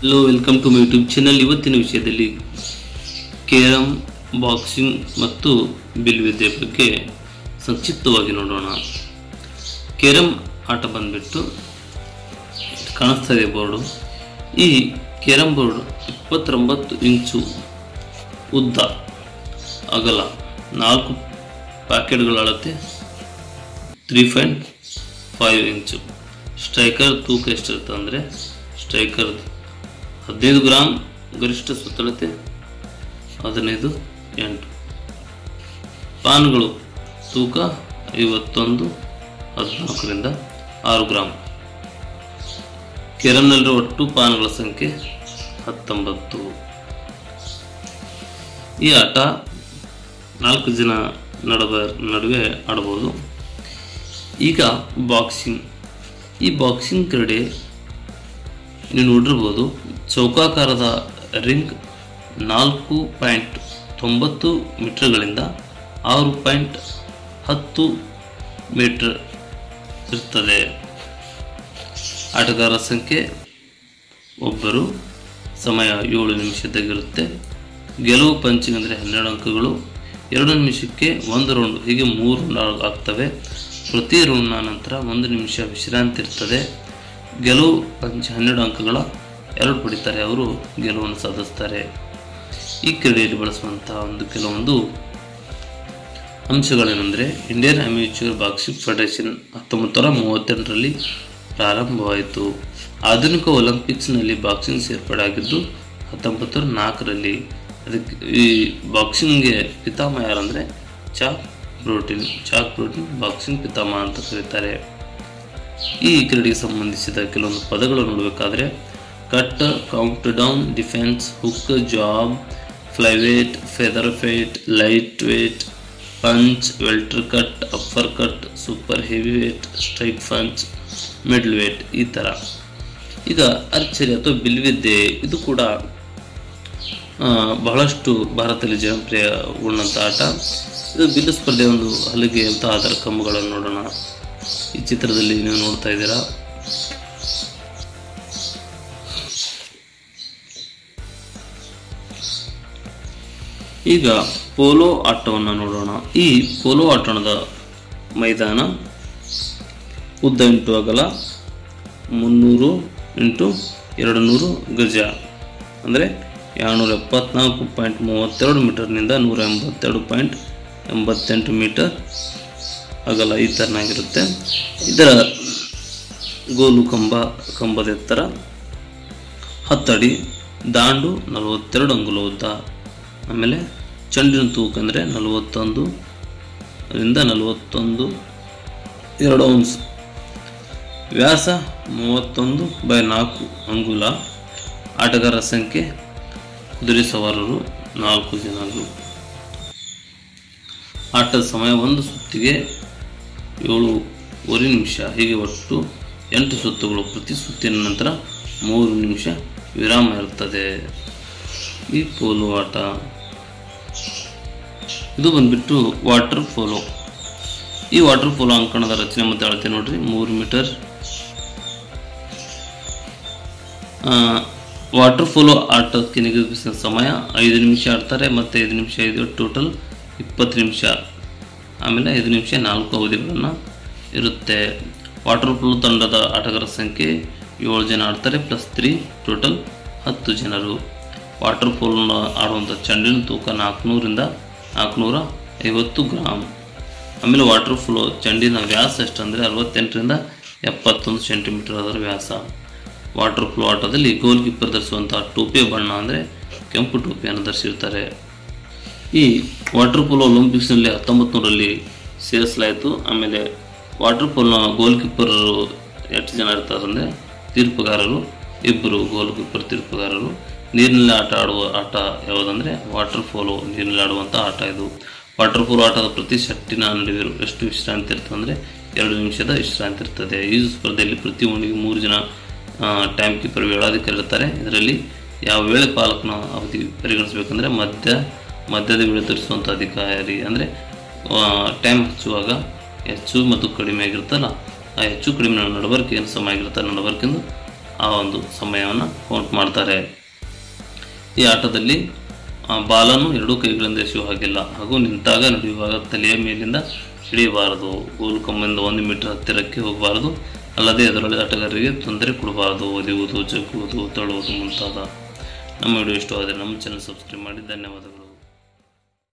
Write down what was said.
Hello welcome to my YouTube channel ಇವತ್ತಿನ ವಿಷಯದಲ್ಲಿ carrom boxing ಮತ್ತು ಬಿಲ್ವಿದ್ಯೆ ಬಗ್ಗೆ ಸಂಕ್ಷಿಪ್ತವಾಗಿ ನೋಡೋಣ. ಕೇರಮ್ ಆಟ ಬಂದ್ಬಿಟ್ಟು ಕಾಣಿಸ್ತಾ ಇದೆ ಬೋರ್ಡು ಈ ಕೇರಮ್ ಬೋರ್ಡ್ ಇಪ್ಪತ್ತೊಂಬತ್ತು ಇಂಚು ಉದ್ದ, ಅಗಲ ನಾಲ್ಕು ಪ್ಯಾಕೆಟ್ಗಳ ಅಳತೆ three point five inch striker ತೂಕ ಎಷ್ಟಿರುತ್ತೆ ಅಂದರೆ ಸ್ಟ್ರೈಕರ್ ಹದಿನೈದು ಗ್ರಾಮ್ ಗರಿಷ್ಠ ಸುತ್ತಳತೆ ಹದಿನೈದು ಎಂಟು. ಪಾನ್ಗಳು ತೂಕ ಐವತ್ತೊಂದು, ಹದಿನಾಲ್ಕರಿಂದ ಆರು ಗ್ರಾಮ್ ಕೆರಮ್ನಲ್ಲಿರುವ ಒಟ್ಟು ಪಾನ್ಗಳ ಸಂಖ್ಯೆ ಹತ್ತೊಂಬತ್ತು. ಈ ಆಟ ನಾಲ್ಕು ಜನ ನಡುವ ನಡುವೆ ಆಡಬಹುದು. ಈಗ ಬಾಕ್ಸಿಂಗ್. ಈ ಬಾಕ್ಸಿಂಗ್ ಕ್ರೀಡೆ ನೀವು ನೋಡಿರ್ಬೋದು ಚೌಕಾಕಾರದ ರಿಂಗ್ ನಾಲ್ಕು ಪಾಯಿಂಟ್ ತೊಂಬತ್ತು ಮೀಟರ್ಗಳಿಂದ ಆರು ಪಾಯಿಂಟ್ ಹತ್ತು ಮೀಟರ್ ಇರ್ತದೆ. ಆಟಗಾರ ಸಂಖ್ಯೆ ಒಬ್ಬರು, ಸಮಯ ಏಳು ನಿಮಿಷದಾಗಿರುತ್ತೆ ಗೆಲುವು ಪಂಚಿಂಗ್ ಅಂದರೆ ಹನ್ನೆರಡು ಅಂಕಗಳು. ಎರಡು ನಿಮಿಷಕ್ಕೆ ಒಂದು ರೌಂಡ್, ಹೀಗೆ ಮೂರು ರೌಂಡ್ ಆಗ್ತವೆ. ಪ್ರತಿ ರೌಂಡ್ನ ನಂತರ ಒಂದು ನಿಮಿಷ ವಿಶ್ರಾಂತಿ ಇರ್ತದೆ. ಗೆಲುವು ಪಂಚ್ ಹನ್ನೆರಡು ಅಂಕಗಳ ಎರಡು ಪಡಿತಾರೆ ಅವರು ಗೆಲುವನ್ನು ಸಾಧಿಸ್ತಾರೆ. ಈ ಕ್ರೀಡೆಯಲ್ಲಿ ಬಳಸುವಂತಹ ಒಂದು ಕೆಲವೊಂದು ಅಂಶಗಳೇನೆಂದರೆ, ಇಂಡಿಯನ್ ಅಮ್ಯೂಚರ್ ಬಾಕ್ಸಿಂಗ್ ಫೆಡರೇಷನ್ ಹತ್ತೊಂಬತ್ತು ಮೂವತ್ತೆಂಟರಲ್ಲಿ ಪ್ರಾರಂಭವಾಯಿತು. ಆಧುನಿಕ ಒಲಿಂಪಿಕ್ಸ್ನಲ್ಲಿ ಬಾಕ್ಸಿಂಗ್ ಸೇರ್ಪಡೆಯಾಗಿದ್ದು ಹತ್ತೊಂಬತ್ತು ನೂರ ನಾಲ್ಕರಲ್ಲಿ ಅದಕ್ಕೆ ಈ ಬಾಕ್ಸಿಂಗ್ಗೆ ಪಿತಾಮಹ ಯಾರಂದರೆ, Jack Broughton Jack Broughton boxing ಪಿತಾಮಹ ಅಂತ ಕರೀತಾರೆ. ಈ ಕ್ರೀಡೆಗೆ ಸಂಬಂಧಿಸಿದ ಕೆಲವೊಂದು ಪದಗಳು ನೋಡಬೇಕಾದ್ರೆ jab flyweight featherweight lightweight punch welter cut uppercut super heavyweight strike punch middleweight ಈ ಥರ ಈಗ ಅರ್ಚರಿ ಅಥವಾ ಬಿಲ್ವಿದ್ದೆ, ಇದು ಕೂಡ ಬಹಳಷ್ಟು ಭಾರತದಲ್ಲಿ ಜನಪ್ರಿಯ ಉಳ್ಳಂಥ ಆಟ. ಇದು ಬಿಲ್ಲು ಸ್ಪರ್ಧೆ ಒಂದು ಹಲಗೆ ಅಂತ ಅದರ ಕಂಬಗಳನ್ನು ನೋಡೋಣ. ಈ ಚಿತ್ರದಲ್ಲಿ ನೀವು ನೋಡ್ತಾ ಇದ್ದೀರಾ. ಈಗ ಪೋಲೋ ಆಟವನ್ನು ನೋಡೋಣ. ಈ ಪೋಲೋ ಆಟದ ಮೈದಾನ ಉದ್ದ ಇಂಟು ಅಗಲ, ಮುನ್ನೂರು ಇಂಟು ಎರಡು ನೂರು ಗಜ. ಅಂದರೆ ಎರಡುನೂರ ಎಪ್ಪತ್ನಾಲ್ಕು ಪಾಯಿಂಟ್ ಮೂವತ್ತೆರಡು ಮೀಟರ್ನಿಂದ ನೂರ ಎಂಬತ್ತೆರಡು ಪಾಯಿಂಟ್ ಎಂಬತ್ತೆಂಟು ಮೀಟರ್ ಅಗಲ ಈ ಥರನಾಗಿರುತ್ತೆ ಇದರ ಗೋಲು ಕಂಬ, ಕಂಬದ ಎತ್ತರ ಹತ್ತಡಿ, ದಾಂಡು ನಲವತ್ತೆರಡು ಅಂಗುಲ ಉದ್ದ. ಆಮೇಲೆ ಚೆಂಡಿನ ತೂಕ ಅಂದರೆ ನಲವತ್ತೊಂದು ರಿಂದ ನಲವತ್ತೊಂದು ಎರಡು ಔನ್ಸ್ ವ್ಯಾಸ ಮೂವತ್ತೊಂದು ಬೈ ನಾಲ್ಕು ಅಂಗುಲ. ಆಟಗಾರರ ಸಂಖ್ಯೆ ಕುದುರೆ ಸವಾರರು ನಾಲ್ಕು ಜನರು ಆಟದ ಸಮಯ ಒಂದು ಸುತ್ತಿಗೆ ಏಳುವರೆ ನಿಮಿಷ. ಹೀಗೆ ಒಟ್ಟು ಎಂಟು ಸುತ್ತುಗಳು. ಪ್ರತಿ ಸುತ್ತಿನ ನಂತರ ಮೂರು ನಿಮಿಷ ವಿರಾಮ ಇರುತ್ತದೆ. ಈ ಪೋಲು ಆಟ. ಇದು ಬಂದ್ಬಿಟ್ಟು ವಾಟರ್ ಫೋಲೋ ಈ ವಾಟರ್ ಫೋಲೋ ಅಂಕಣದ ರಚನೆ ಮತ್ತು ಅಳತೆ ನೋಡ್ರಿ, ಮೂರು ಮೀಟರ್ ವಾಟರ್ ಫೋಲೋ ಆಟಕ್ಕೆ ನಿಗದಿಸಿದ ಸಮಯ ಐದು ನಿಮಿಷ ಆಡ್ತಾರೆ, ಮತ್ತು ಐದು ನಿಮಿಷ ಐದು ಟೋಟಲ್ ಇಪ್ಪತ್ತು ನಿಮಿಷ. ಆಮೇಲೆ ಐದು ನಿಮಿಷ ನಾಲ್ಕು ಅವಧಿಗಳನ್ನು ಇರುತ್ತೆ. ವಾಟರ್ ಫೋಲೋ ತಂಡದ ಆಟಗಾರರ ಸಂಖ್ಯೆ ಏಳು ಜನ ಆಡ್ತಾರೆ ಪ್ಲಸ್ ತ್ರೀ ಟೋಟಲ್ ಹತ್ತು ಜನರು. ವಾಟರ್ ಫೋಲ್ನ ಆಡುವಂಥ ಚೆಂಡಿನ ತೂಕ ನಾಲ್ಕುನೂರಿಂದ ನಾಲ್ಕುನೂರ ಐವತ್ತು ಗ್ರಾಮ್ ಆಮೇಲೆ ವಾಟರ್ ಫ್ಲೋ ಚೆಂಡಿನ ವ್ಯಾಸ ಎಷ್ಟಂದರೆ ಅರವತ್ತೆಂಟರಿಂದ ಎಪ್ಪತ್ತೊಂದು ಸೆಂಟಿಮೀಟರ್ ಅದರ ವ್ಯಾಸ. ವಾಟರ್ ಫ್ಲೋ ಆಟದಲ್ಲಿ ಗೋಲ್ ಕೀಪರ್ ಧರಿಸುವಂಥ ಟೋಪಿಯ ಬಣ್ಣ ಅಂದರೆ ಕೆಂಪು ಟೋಪಿಯನ್ನು ಧರಿಸಿರ್ತಾರೆ. ಈ ವಾಟರ್ ಪೋಲೋ ಒಲಿಂಪಿಕ್ಸ್ನಲ್ಲಿ ಹತ್ತೊಂಬತ್ತು ನೂರಲ್ಲಿ ಸೇರಿಸಲಾಯಿತು. ಆಮೇಲೆ ವಾಟರ್ ಪೋಲ್ನ ಗೋಲ್ ಕೀಪರ್ ಎಷ್ಟು ಜನ ಇರ್ತಾರೆ ಅಂದರೆ ತೀರ್ಪುಗಾರರು ಇಬ್ಬರು ಗೋಲ್ ಕೀಪರ್ ತೀರ್ಪುಗಾರರು. ನೀರಿನಲ್ಲಿ ಆಟ ಆಡುವ ಆಟ ಯಾವುದಂದರೆ ವಾಟರ್ ಫಾಲು ನೀರಿನಲ್ಲಿ ಆಡುವಂಥ ಆಟ ಇದು. ವಾಟರ್ ಪೋಲೋ ಆಟದ ಪ್ರತಿ ಶಟ್ಟಿನ ನಡುವೆ ಎಷ್ಟು ವಿಶ್ರಾಂತಿ ಇರ್ತದೆ ಅಂದರೆ ಎರಡು ನಿಮಿಷದ ವಿಶ್ರಾಂತಿ ಇರ್ತದೆ. ಈಜು ಸ್ಪರ್ಧೆಯಲ್ಲಿ ಪ್ರತಿ ಓಣಿಗೆ ಮೂರು ಜನ ಟೈಮ್ ಕೀಪರ್ ವೇಳಾಧಿಕಾರಿ ಇರ್ತಾರೆ. ಇದರಲ್ಲಿ ಯಾವ ವೇಳೆ ಪಾಲಕನ ಅವಧಿ ಪರಿಗಣಿಸಬೇಕಂದ್ರೆ ಮಧ್ಯ, ಮಧ್ಯದ ವೇಳೆ ತರಿಸುವಂಥ ಅಧಿಕಾರಿ ಅಂದರೆ ಟೈಮ್ ಹಚ್ಚುವಾಗ ಹೆಚ್ಚು ಮತ್ತು ಕಡಿಮೆ ಆಗಿರ್ತಲ್ಲ ಆ ಹೆಚ್ಚು ಕಡಿಮೆ ನಡವಳಿಕೆ ಏನು ಸಮಯ ಆಗಿರ್ತಾರೆ ನಡಬರ್ಕೆಂದು ಆ ಒಂದು ಸಮಯವನ್ನು ಕೌಂಟ್ ಮಾಡ್ತಾರೆ. ಈ ಆಟದಲ್ಲಿ ಬಾಲನ್ನು ಎರಡೂ ಕೈಗಳಿಂದ ಎಸೆಯುವ ಹಾಗಿಲ್ಲ. ಹಾಗೂ ನಿಂತಾಗ ನಡೆಯುವಾಗ ತಲೆಯ ಮೇಲಿಂದ ಹಿಡಿಯಬಾರದು. ಗೋಲು ಕಂಬದಿಂದ ಒಂದು ಮೀಟರ್ ಹತ್ತಿರಕ್ಕೆ ಹೋಗಬಾರದು. ಅಲ್ಲದೆ ಅದರಲ್ಲಿ ಆಟಗಾರರಿಗೆ ತೊಂದರೆ ಕೊಡಬಾರದು. ಒದೆಯುವುದು ಜಗ್ಗುವುದು ತಳ್ಳುವುದು ಮುಂತಾದ ನಮ್ಮ ವಿಡಿಯೋ ಇಷ್ಟವಾದರೆ ನಮ್ಮ ಚಾನಲ್ ಸಬ್ಸ್ಕ್ರೈಬ್ ಮಾಡಿ. ಧನ್ಯವಾದಗಳು.